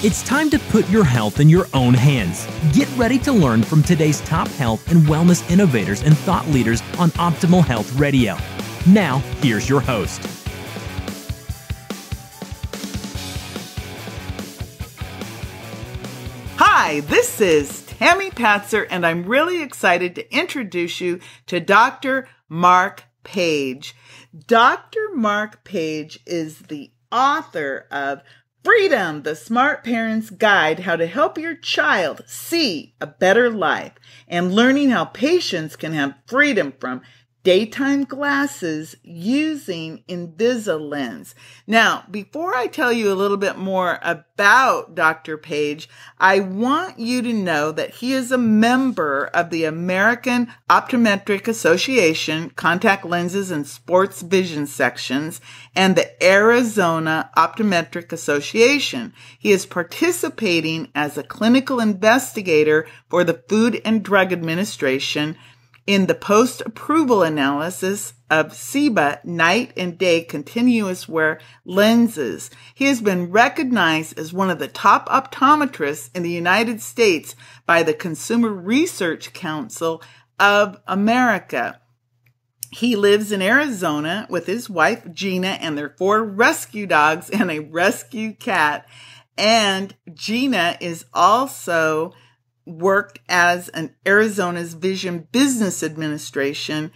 It's time to put your health in your own hands. Get ready to learn from today's top health and wellness innovators and thought leaders on Optimal Health Radio. Now, here's your host. Hi, this is Tami Patzer, and I'm really excited to introduce you to Dr. Mark Page. Dr. Mark Page is the author of Freedom, the Smart Parent's Guide How to Help Your Child See a Better Life, and learning how patients can have freedom from daytime glasses using Invisalens. Now, before I tell you a little bit more about Dr. Page, I want you to know that he is a member of the American Optometric Association contact lenses and sports vision sections and the Arizona Optometric Association. He is participating as a clinical investigator for the Food and Drug Administration in the post approval analysis of CIBA night and day continuous wear lenses. He has been recognized as one of the top optometrists in the United States by the Consumer Research Council of America. He lives in Arizona with his wife Gina and their four rescue dogs and a rescue cat. And Gina is also worked as an Arizona's Vision Business Administration.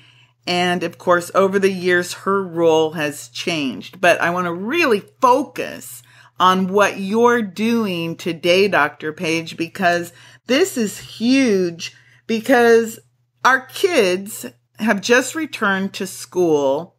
And of course, over the years, her role has changed. But I want to really focus on what you're doing today, Dr. Page, because this is huge because our kids have just returned to school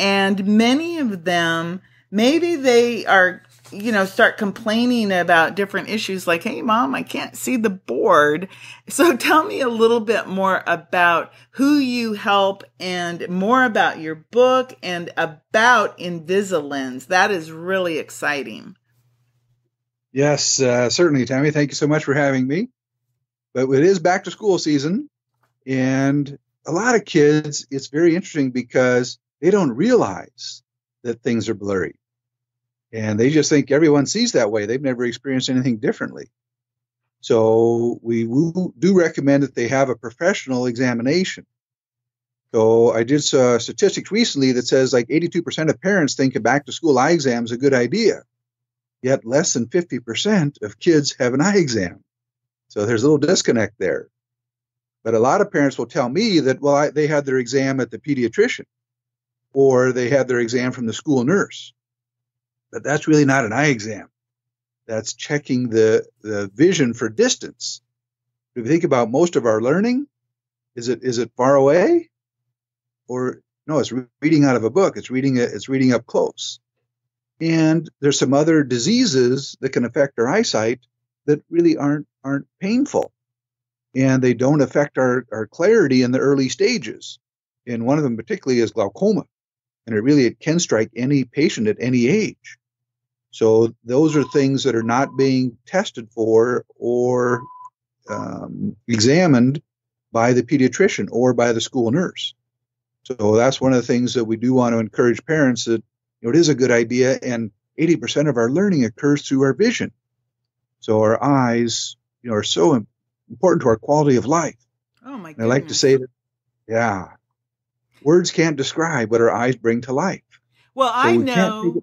and many of them, maybe they are you know, start complaining about different issues like, Hey, mom, I can't see the board. So tell me a little bit more about who you help and more about your book and about Invisalens. That is really exciting. Yes, uh, certainly, Tami. Thank you so much for having me. But it is back to school season, and a lot of kids, it's very interesting because they don't realize that things are blurry and they just think everyone sees that way. They've never experienced anything differently. So we do recommend that they have a professional examination. So I did uh, statistics recently that says like 82% of parents think a back to school eye exam is a good idea. Yet less than 50% of kids have an eye exam. So there's a little disconnect there. But a lot of parents will tell me that, well, I, they had their exam at the pediatrician or they had their exam from the school nurse. But that's really not an eye exam. That's checking the, the vision for distance. If you think about most of our learning, is it is it far away, or no? It's reading out of a book. It's reading it's reading up close. And there's some other diseases that can affect our eyesight that really aren't aren't painful, and they don't affect our our clarity in the early stages. And one of them particularly is glaucoma, and it really it can strike any patient at any age. So those are things that are not being tested for or um, examined by the pediatrician or by the school nurse. So that's one of the things that we do want to encourage parents that you know, it is a good idea, and 80% of our learning occurs through our vision. So our eyes, you know, are so important to our quality of life. Oh my! I like to say that, yeah, words can't describe what our eyes bring to life. Well, so I we know.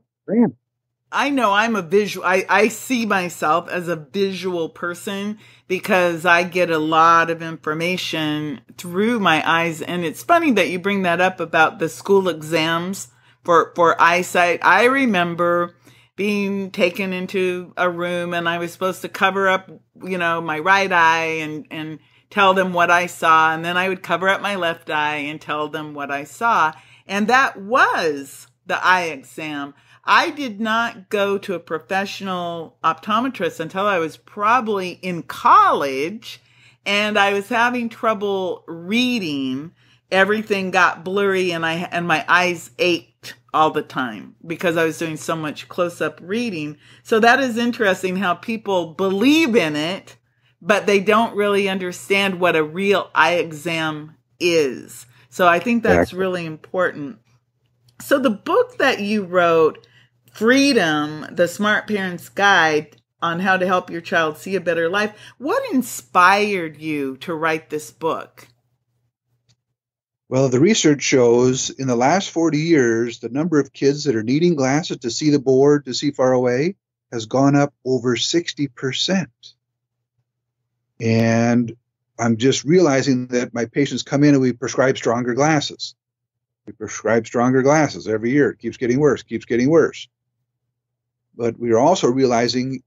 I know I'm a visual, I, I see myself as a visual person because I get a lot of information through my eyes. And it's funny that you bring that up about the school exams for, for eyesight. I remember being taken into a room and I was supposed to cover up, you know, my right eye and, and tell them what I saw. And then I would cover up my left eye and tell them what I saw. And that was the eye exam. I did not go to a professional optometrist until I was probably in college and I was having trouble reading. Everything got blurry and I and my eyes ached all the time because I was doing so much close-up reading. So that is interesting how people believe in it, but they don't really understand what a real eye exam is. So I think that's really important. So the book that you wrote Freedom, the Smart Parents Guide on how to help your child see a better life. What inspired you to write this book? Well, the research shows in the last 40 years, the number of kids that are needing glasses to see the board, to see far away, has gone up over 60%. And I'm just realizing that my patients come in and we prescribe stronger glasses. We prescribe stronger glasses every year. It keeps getting worse, keeps getting worse. But we are also realizing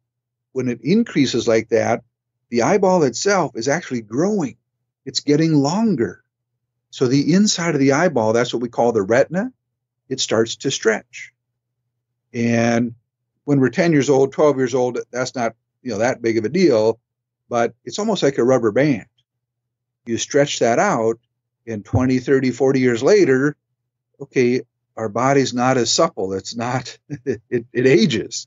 when it increases like that, the eyeball itself is actually growing. It's getting longer. So the inside of the eyeball, that's what we call the retina, it starts to stretch. And when we're 10 years old, 12 years old, that's not, you know, that big of a deal, but it's almost like a rubber band. You stretch that out and 20, 30, 40 years later, okay, our body's not as supple. It's not, it, it ages.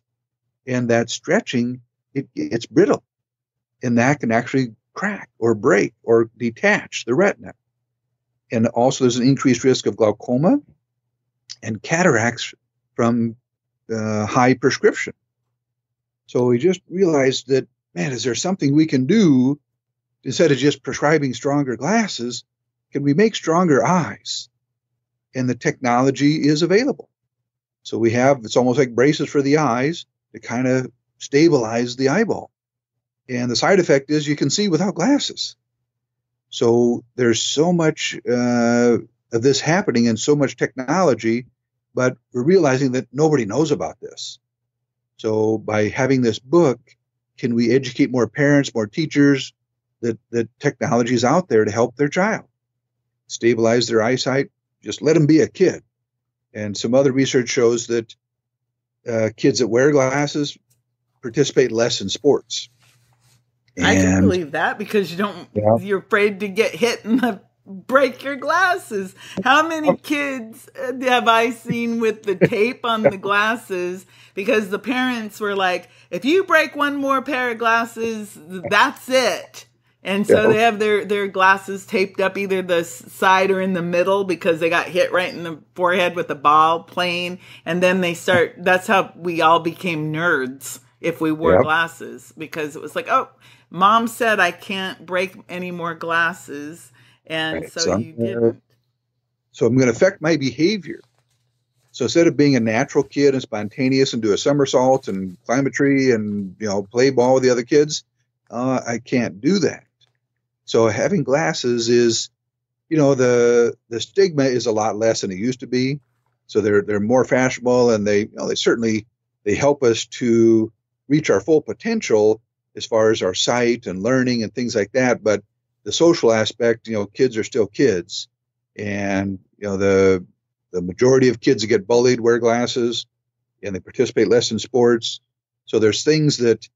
And that stretching, it, it's brittle. And that can actually crack or break or detach the retina. And also, there's an increased risk of glaucoma and cataracts from uh, high prescription. So we just realized that, man, is there something we can do instead of just prescribing stronger glasses? Can we make stronger eyes? And the technology is available. So we have it's almost like braces for the eyes to kind of stabilize the eyeball. And the side effect is you can see without glasses. So there's so much uh, of this happening and so much technology, but we're realizing that nobody knows about this. So by having this book, can we educate more parents, more teachers that that technology is out there to help their child stabilize their eyesight, just let them be a kid. And some other research shows that uh, kids that wear glasses participate less in sports. And, I can believe that because you don't, yeah. you're afraid to get hit and the, break your glasses. How many oh. kids have I seen with the tape on the glasses because the parents were like, if you break one more pair of glasses, that's it. And so they have their, their glasses taped up either the side or in the middle because they got hit right in the forehead with a ball playing. And then they start, that's how we all became nerds if we wore yep. glasses because it was like, oh, mom said I can't break any more glasses. And right. so, so you gonna, didn't. So I'm going to affect my behavior. So instead of being a natural kid and spontaneous and do a somersault and climb a tree and, you know, play ball with the other kids, uh, I can't do that. So having glasses is, you know, the the stigma is a lot less than it used to be. So they're they're more fashionable, and they you know, they certainly they help us to reach our full potential as far as our sight and learning and things like that. But the social aspect, you know, kids are still kids, and you know the the majority of kids that get bullied wear glasses, and they participate less in sports. So there's things that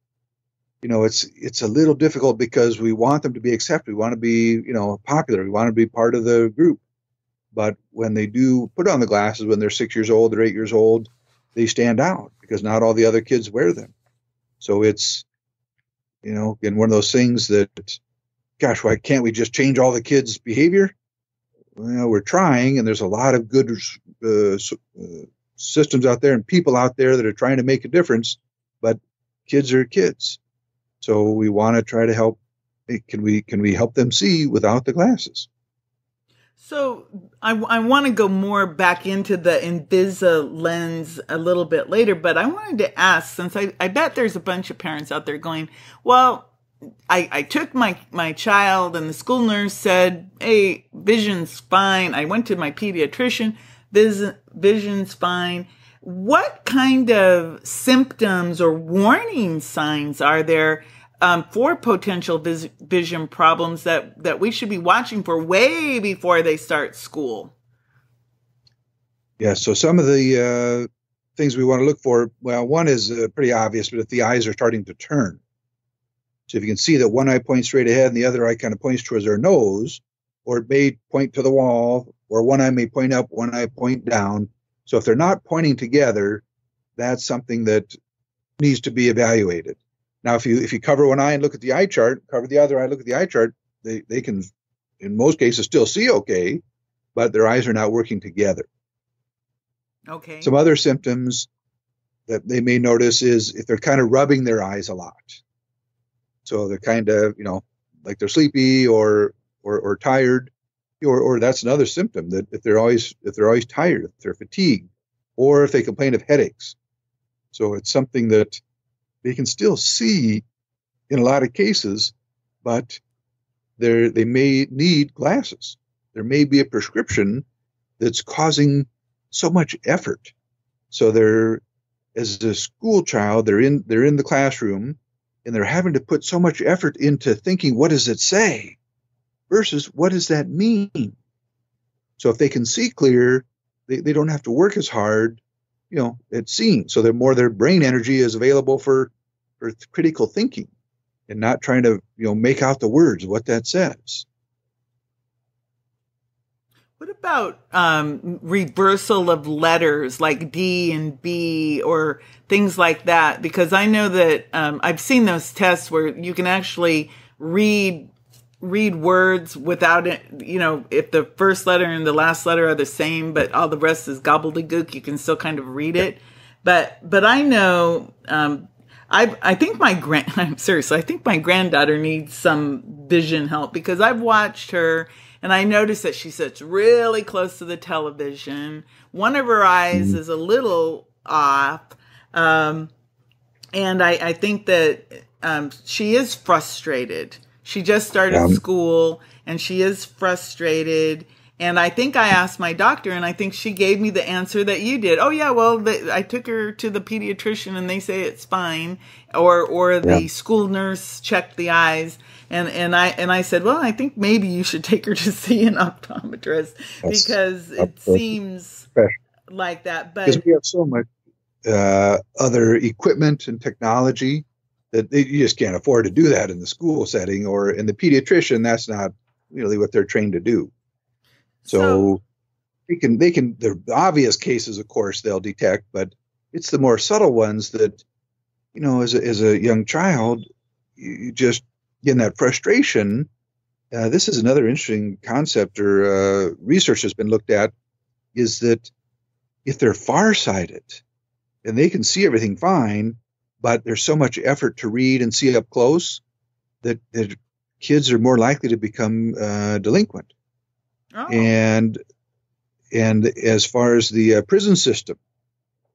you know, it's it's a little difficult because we want them to be accepted. We want to be, you know, popular. We want to be part of the group. But when they do put on the glasses when they're six years old or eight years old, they stand out because not all the other kids wear them. So it's, you know, again, one of those things that, gosh, why can't we just change all the kids' behavior? Well, we're trying, and there's a lot of good uh, uh, systems out there and people out there that are trying to make a difference. But kids are kids so we want to try to help. Eh, can we can we help them see without the glasses? So I, I want to go more back into the Invisalens a little bit later, but I wanted to ask since I, I bet there's a bunch of parents out there going, well, I, I took my, my child and the school nurse said, hey, vision's fine. I went to my pediatrician, vis, vision's fine what kind of symptoms or warning signs are there um, for potential vis- vision problems that, that we should be watching for way before they start school? Yeah, so some of the uh, things we want to look for, well, one is uh, pretty obvious, but if the eyes are starting to turn. So if you can see that one eye points straight ahead and the other eye kind of points towards their nose, or it may point to the wall, or one eye may point up, one eye point down, so if they're not pointing together, that's something that needs to be evaluated. Now, if you if you cover one eye and look at the eye chart, cover the other eye, look at the eye chart, they, they can, in most cases, still see okay, but their eyes are not working together. Okay. Some other symptoms that they may notice is if they're kind of rubbing their eyes a lot. So they're kind of, you know, like they're sleepy or or, or tired, or or that's another symptom that if they're always if they're always tired, if they're fatigued, or if they complain of headaches. So it's something that they can still see in a lot of cases, but they they may need glasses. There may be a prescription that's causing so much effort. So they're as a school child, they're in they're in the classroom and they're having to put so much effort into thinking what does it say versus what does that mean. So if they can see clear, they, they don't have to work as hard, you know, at seeing. So they're more their brain energy is available for for critical thinking and not trying to, you know, make out the words, what that says. What about um, reversal of letters like D and B or things like that? Because I know that um, I've seen those tests where you can actually read read words without it. You know, if the first letter and the last letter are the same, but all the rest is gobbledygook, you can still kind of read it. But but I know um, I I think my grand I'm serious. I think my granddaughter needs some vision help because I've watched her and I noticed that she sits really close to the television. One of her eyes is a little off. Um, and I, I think that um, she is frustrated. She just started yeah. school and she is frustrated. And I think I asked my doctor, and I think she gave me the answer that you did. Oh yeah, well, the, I took her to the pediatrician, and they say it's fine. Or or the yeah. school nurse checked the eyes, and and I and I said, well, I think maybe you should take her to see an optometrist That's because it seems like that. But because we have so much uh, other equipment and technology that they, you just can't afford to do that in the school setting or in the pediatrician. That's not really what they're trained to do. So, so they can they can the obvious cases, of course, they'll detect, but it's the more subtle ones that you know, as a, as a young child, you just in that frustration, uh, this is another interesting concept or uh, research has been looked at is that if they're farsighted and they can see everything fine, but there's so much effort to read and see up close that, that kids are more likely to become uh, delinquent. Oh. And and as far as the uh, prison system,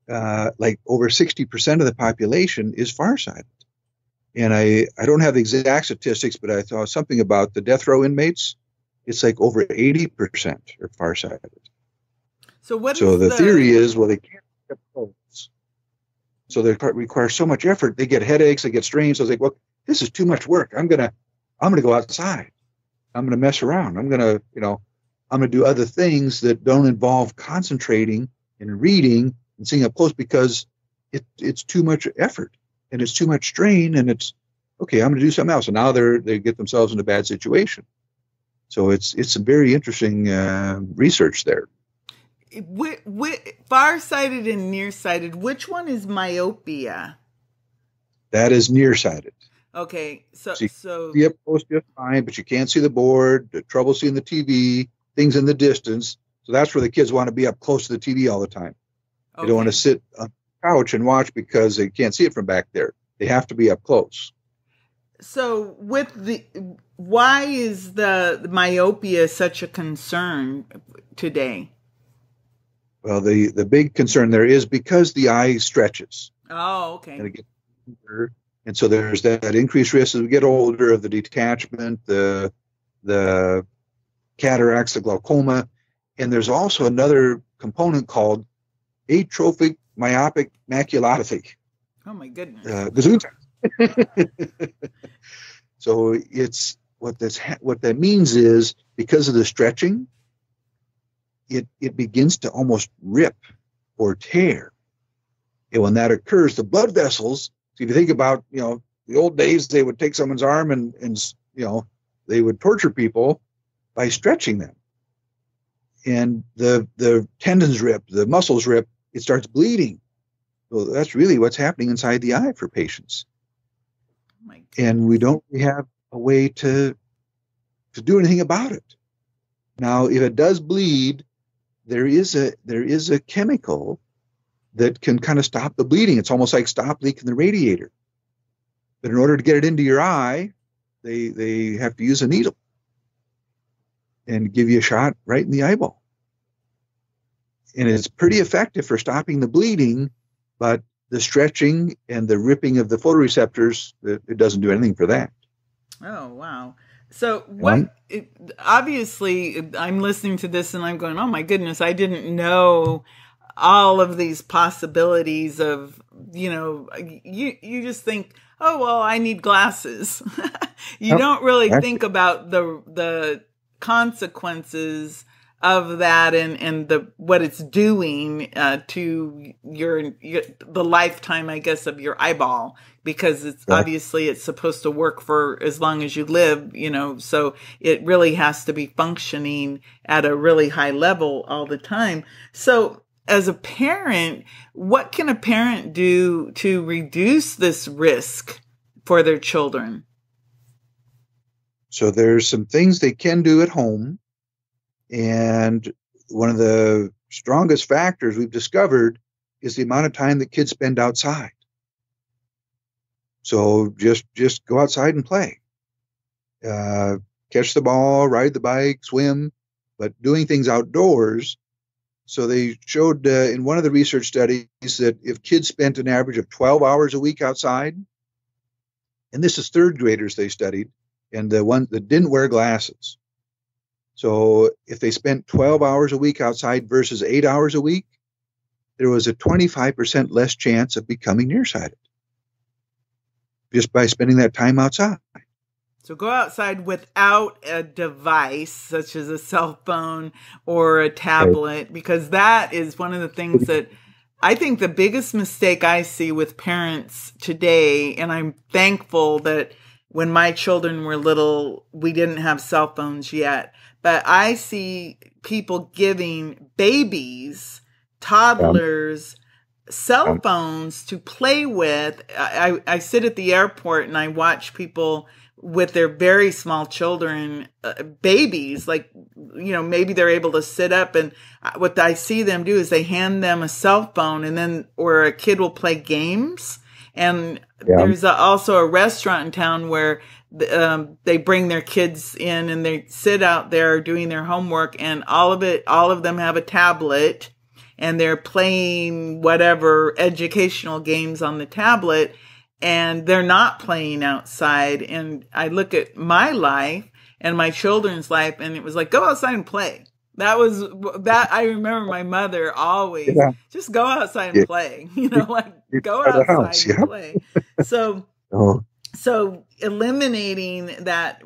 uh, like over 60% of the population is farsighted and I, I don't have the exact statistics, but I saw something about the death row inmates. It's like over 80% are farsighted. So what? So the, the, theory is, well, they can't. So they require so much effort. They get headaches, they get strains. So I was like, well, this is too much work. I'm gonna, I'm gonna go outside. I'm gonna mess around. I'm gonna, you know, I'm gonna do other things that don't involve concentrating and reading and seeing up close because it, it's too much effort and it's too much strain and it's okay i'm to do something else and now they're they get themselves in a bad situation so it's it's some very interesting uh, research there with, with, farsighted and nearsighted which one is myopia that is nearsighted okay so so, so see up close just fine but you can't see the board the trouble seeing the tv things in the distance so that's where the kids want to be up close to the tv all the time okay. they don't want to sit on the couch and watch because they can't see it from back there. They have to be up close. So, with the why is the myopia such a concern today? Well, the the big concern there is because the eye stretches. Oh, okay. And, gets, and so there's that, that increased risk as we get older of the detachment, the the cataracts, the glaucoma, and there's also another component called atrophic myopic maculopathy. Oh my goodness. Uh, so it's what this what that means is because of the stretching, it it begins to almost rip or tear. And when that occurs, the blood vessels. So if you think about you know the old days, they would take someone's arm and and you know they would torture people by stretching them, and the the tendons rip, the muscles rip, it starts bleeding. Well, that's really what's happening inside the eye for patients. Oh and we don't have a way to to do anything about it. Now, if it does bleed, there is a there is a chemical that can kind of stop the bleeding. It's almost like stop leaking the radiator. But in order to get it into your eye, they they have to use a needle and give you a shot right in the eyeball. And it's pretty effective for stopping the bleeding, but the stretching and the ripping of the photoreceptors, it, doesn't do anything for that. Oh, wow. So what? Um, it, obviously, I'm listening to this and I'm going, "Oh my goodness! I didn't know all of these possibilities of you know. You you just think, oh well, I need glasses. you don't really think about the the consequences of that and and the what it's doing uh, to your, your, the lifetime I guess of your eyeball because it's yeah. obviously it's supposed to work for as long as you live you know so it really has to be functioning at a really high level all the time so as a parent what can a parent do to reduce this risk for their children so there's some things they can do at home and one of the strongest factors we've discovered is the amount of time that kids spend outside. So just just go outside and play. Uh, catch the ball, ride the bike, swim, but doing things outdoors. So they showed uh, in one of the research studies that if kids spent an average of 12 hours a week outside, and this is third graders they studied, and the ones that didn't wear glasses, so if they spent 12 hours a week outside versus eight hours a week, there was a 25% less chance of becoming nearsighted just by spending that time outside. So go outside without a device such as a cell phone or a tablet because that is one of the things that I think the biggest mistake I see with parents today and I'm thankful that when my children were little we didn't have cell phones yet but I see people giving babies, toddlers, cell phones to play with. I, I sit at the airport and I watch people with their very small children, uh, babies, like, you know, maybe they're able to sit up and what I see them do is they hand them a cell phone and then, or a kid will play games. And yeah. there's a, also a restaurant in town where um, they bring their kids in and they sit out there doing their homework and all of it, all of them have a tablet and they're playing whatever educational games on the tablet and they're not playing outside. And I look at my life and my children's life and it was like, go outside and play. That was that I remember my mother always yeah. just go outside and yeah. play. You know, like go outside house, and yeah. play. So oh so eliminating that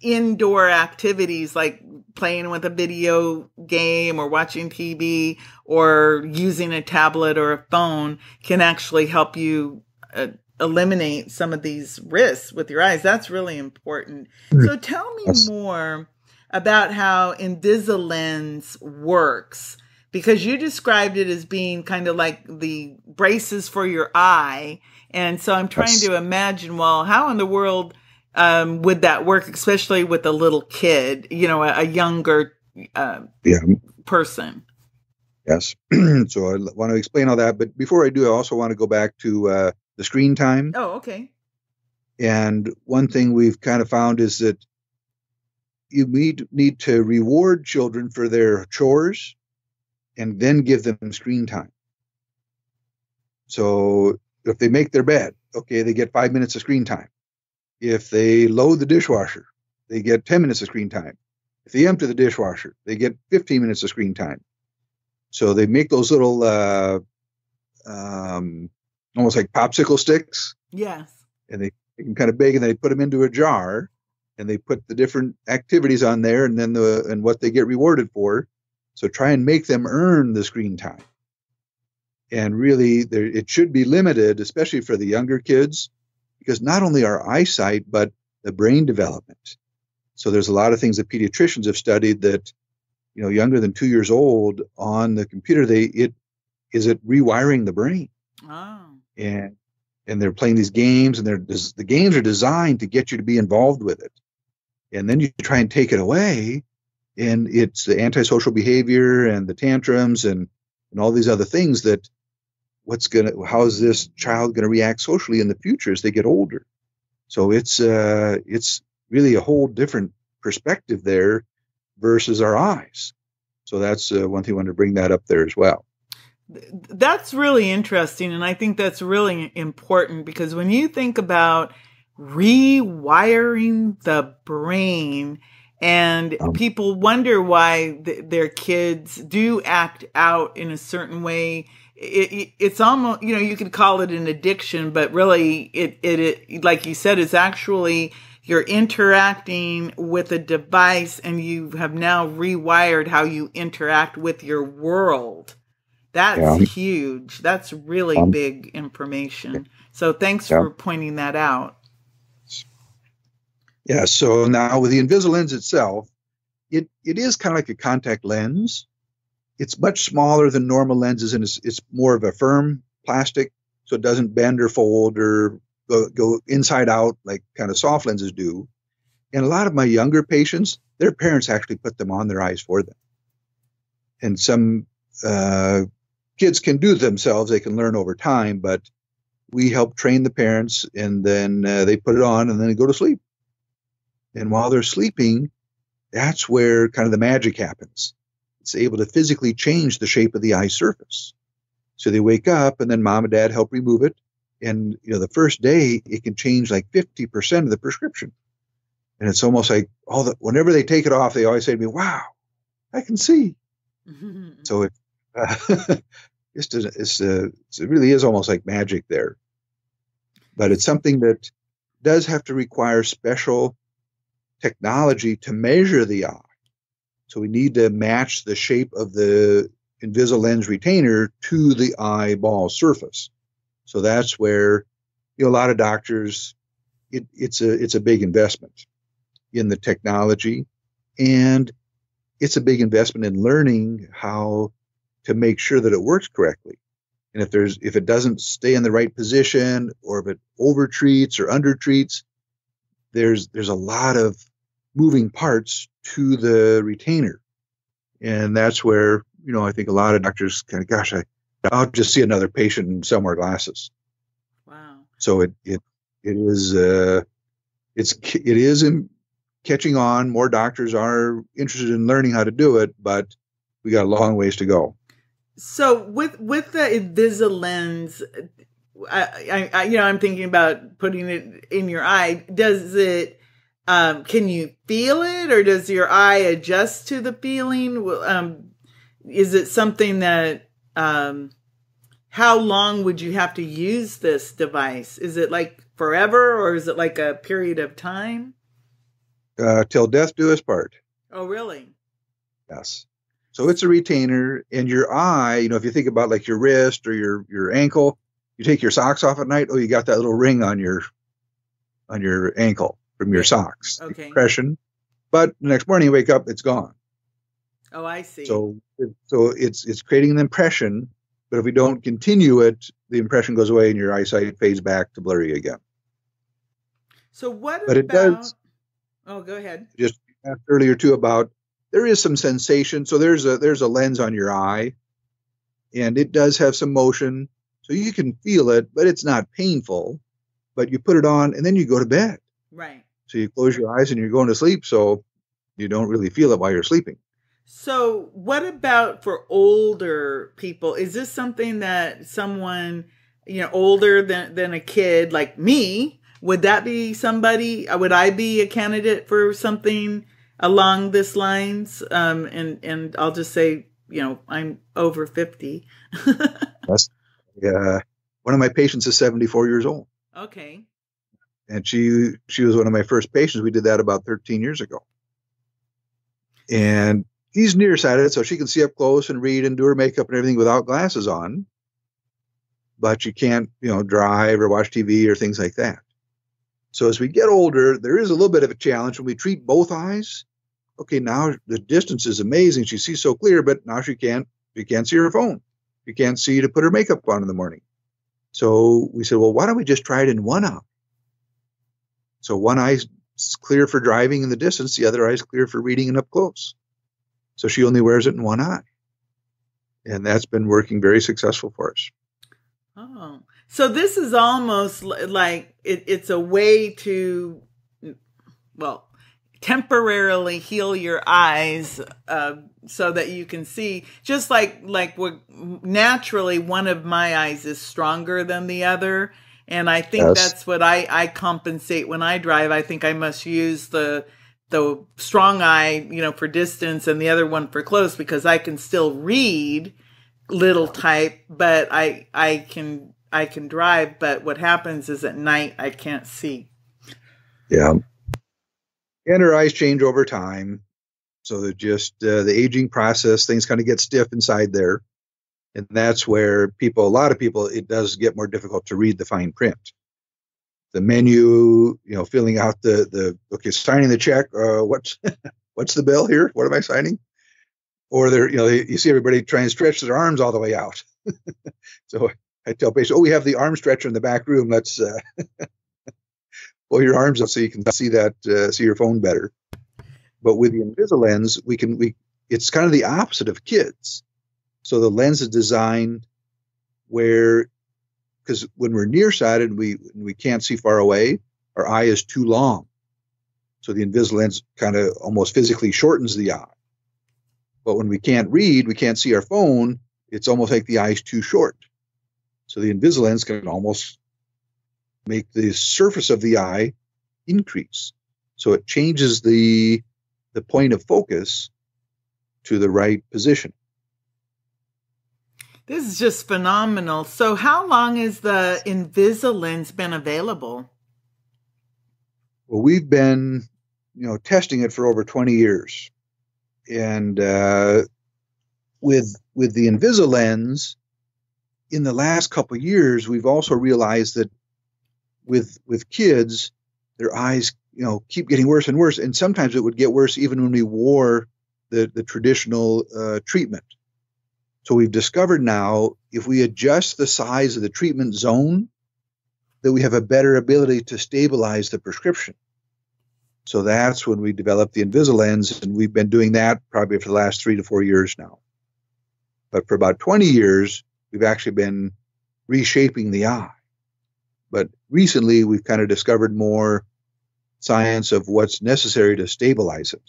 indoor activities like playing with a video game or watching TV or using a tablet or a phone can actually help you uh, eliminate some of these risks with your eyes. That's really important. Mm-hmm. So tell me yes. more about how Invisalens works because you described it as being kind of like the braces for your eye and so I'm trying to imagine, well, how in the world um, would that work, especially with a little kid, you know, a, a younger uh, yeah. person? Yes. so I want to explain all that. But before I do, I also want to go back to uh, the screen time. Oh, okay. And one thing we've kind of found is that you need, need to reward children for their chores and then give them screen time. So if they make their bed, okay, they get five minutes of screen time. If they load the dishwasher, they get 10 minutes of screen time. If they empty the dishwasher, they get 15 minutes of screen time. So they make those little, uh, um, almost like popsicle sticks. Yes. And they, they can kind of bake and they put them into a jar and they put the different activities on there and then the, and what they get rewarded for. So try and make them earn the screen time and really there, it should be limited especially for the younger kids because not only our eyesight but the brain development. So there's a lot of things that pediatricians have studied that you know younger than two years old on the computer they it is it rewiring the brain? Oh. and and they're playing these games and they're the games are designed to get you to be involved with it. And then you try and take it away and it's the antisocial behavior and the tantrums and and all these other things that what's gonna how is this child gonna react socially in the future as they get older? So it's uh, it's really a whole different perspective there versus our eyes. So that's uh, one thing I want to bring that up there as well. That's really interesting. And I think that's really important because when you think about rewiring the brain, and um, people wonder why th- their kids do act out in a certain way. It, it, it's almost, you know, you could call it an addiction, but really, it, it, it, like you said, it's actually you're interacting with a device and you have now rewired how you interact with your world. That's yeah. huge. That's really um, big information. So thanks yeah. for pointing that out. Yeah. So now with the Invisalens itself, it, it is kind of like a contact lens. It's much smaller than normal lenses and it's, it's more of a firm plastic. So it doesn't bend or fold or go, go inside out like kind of soft lenses do. And a lot of my younger patients, their parents actually put them on their eyes for them. And some uh, kids can do themselves, they can learn over time, but we help train the parents and then uh, they put it on and then they go to sleep. And while they're sleeping, that's where kind of the magic happens. It's able to physically change the shape of the eye surface. So they wake up and then mom and dad help remove it. And you know the first day it can change like 50% of the prescription. And it's almost like all the whenever they take it off they always say to me wow i can see. So it uh, it's, it's, uh, it really is almost like magic there. But it's something that does have to require special technology to measure the eye so we need to match the shape of the Invisalens retainer to the eyeball surface so that's where you know a lot of doctors it, it's a it's a big investment in the technology and it's a big investment in learning how to make sure that it works correctly. And if there's if it doesn't stay in the right position or if it overtreats or undertreats, there's there's a lot of moving parts to the retainer. And that's where, you know, I think a lot of doctors kind of, gosh, I, I'll just see another patient and sell more glasses. Wow. So it it it is uh, it's it is in catching on. More doctors are interested in learning how to do it, but we got a long ways to go. So with with the Invisalens, I, I, I you know I'm thinking about putting it in your eye. Does it? Um, can you feel it, or does your eye adjust to the feeling? Um, is it something that um, how long would you have to use this device? Is it like forever or is it like a period of time? Uh, till death do us part. Oh, really? Yes. So it's a retainer, and your eye. You know, if you think about like your wrist or your your ankle, you take your socks off at night. Oh, you got that little ring on your on your ankle from your socks. Okay. Impression. But the next morning you wake up, it's gone. Oh, I see. So, so it's it's creating an impression, but if we don't continue it, the impression goes away and your eyesight fades back to blurry again. So what but about? It does, oh, go ahead. Just earlier too about there is some sensation. So there's a there's a lens on your eye, and it does have some motion, so you can feel it, but it's not painful. But you put it on and then you go to bed. Right. So you close your eyes and you're going to sleep, so you don't really feel it while you're sleeping. So, what about for older people? Is this something that someone, you know, older than than a kid like me, would that be somebody? Uh, would I be a candidate for something along this lines? Um, and and I'll just say, you know, I'm over fifty. Yes. Yeah. One of my patients is 74 years old. Okay. And she she was one of my first patients. We did that about 13 years ago. And he's nearsighted, so she can see up close and read and do her makeup and everything without glasses on. But she can't, you know, drive or watch TV or things like that. So as we get older, there is a little bit of a challenge when we treat both eyes. Okay, now the distance is amazing. She sees so clear, but now she can't she can't see her phone. She can't see to put her makeup on in the morning. So we said, well, why don't we just try it in one eye? So one eye's clear for driving in the distance, the other eye's clear for reading and up close. So she only wears it in one eye. And that's been working very successful for us. Oh, so this is almost like it, it's a way to, well, temporarily heal your eyes uh, so that you can see just like like what naturally one of my eyes is stronger than the other and i think yes. that's what i i compensate when i drive i think i must use the the strong eye you know for distance and the other one for close because i can still read little type but i i can i can drive but what happens is at night i can't see yeah and our eyes change over time. So they're just uh, the aging process, things kind of get stiff inside there. And that's where people, a lot of people, it does get more difficult to read the fine print. The menu, you know, filling out the, the okay, signing the check, uh, what's, what's the bill here? What am I signing? Or they're, you know, you see everybody trying to stretch their arms all the way out. so I tell patients, oh, we have the arm stretcher in the back room. Let's, uh, pull your arms up so you can see that uh, see your phone better. But with the Invisalens, we can we it's kind of the opposite of kids. So the lens is designed where because when we're nearsighted we we can't see far away, our eye is too long. So the Invisalens kind of almost physically shortens the eye. But when we can't read, we can't see our phone, it's almost like the eye is too short. So the Invisalens can almost make the surface of the eye increase. So it changes the the point of focus to the right position. This is just phenomenal. So how long has the Invisalens been available? Well, we've been, you know, testing it for over 20 years. And uh, with with the Invisalens, in the last couple years, we've also realized that with with kids, their eyes you know keep getting worse and worse, and sometimes it would get worse even when we wore the the traditional uh, treatment. So we've discovered now if we adjust the size of the treatment zone, that we have a better ability to stabilize the prescription. So that's when we developed the Invisalens, and we've been doing that probably for the last three to four years now. But for about 20 years, we've actually been reshaping the eye. But recently, we've kind of discovered more science of what's necessary to stabilize it.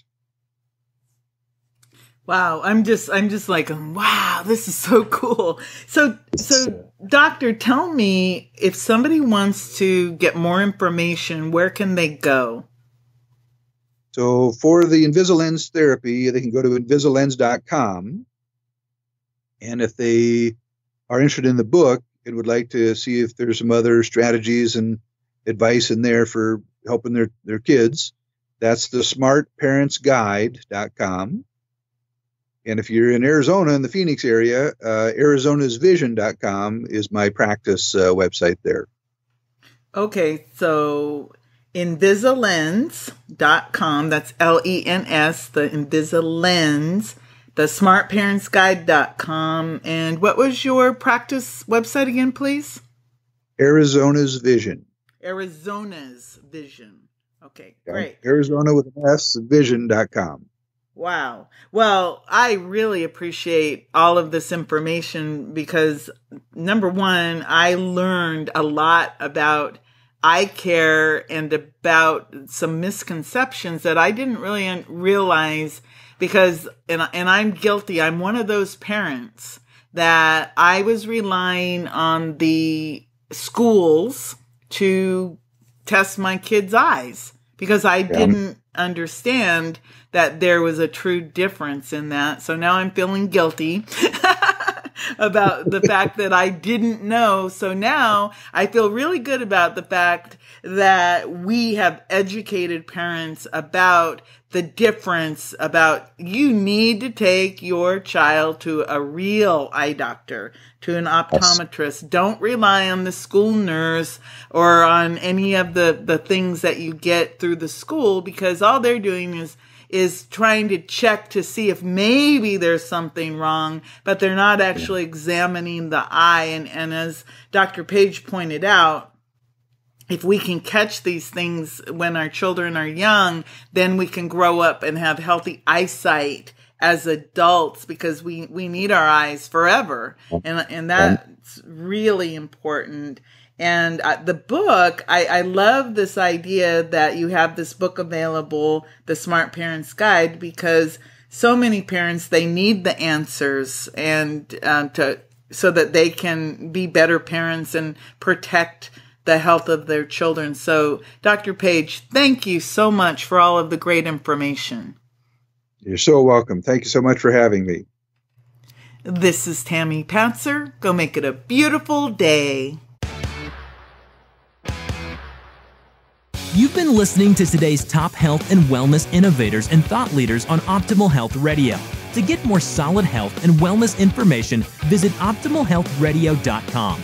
Wow, I'm just I'm just like wow, this is so cool. So so uh, doctor, tell me if somebody wants to get more information, where can they go? So for the Invisalens therapy, they can go to invisalens.com. And if they are interested in the book, and would like to see if there's some other strategies and advice in there for helping their, their kids, that's the smartparentsguide.com. And if you're in Arizona, in the Phoenix area, uh, arizonasvision.com is my practice uh, website there. Okay, so invisalens.com, that's L E N S, the Invisalens the smartparentsguide.com. And what was your practice website again, please? Arizona's Vision. Arizona's Vision. Okay, great. Arizona with an S, vision.com. Wow. Well, I really appreciate all of this information because number one, I learned a lot about eye care and about some misconceptions that I didn't really realize because and and I'm guilty. I'm one of those parents that I was relying on the schools to test my kids' eyes because I yeah. didn't understand that there was a true difference in that. So now I'm feeling guilty. about the fact that I didn't know. So now I feel really good about the fact that we have educated parents about the difference about you need to take your child to a real eye doctor, to an optometrist. Yes. Don't rely on the school nurse or on any of the, the things that you get through the school because all they're doing is is trying to check to see if maybe there's something wrong, but they're not actually examining the eye. And, and as Dr. Page pointed out, if we can catch these things when our children are young, then we can grow up and have healthy eyesight as adults because we we need our eyes forever. And and that's really important. And uh, the book I, I love this idea that you have this book available the smart parents guide because so many parents they need the answers and um, to so that they can be better parents and protect the health of their children so dr page thank you so much for all of the great information you're so welcome. Thank you so much for having me. This is Tami Patzer. Go make it a beautiful day. You've been listening to today's top health and wellness innovators and thought leaders on Optimal Health Radio. To get more solid health and wellness information, visit optimalhealthradio.com.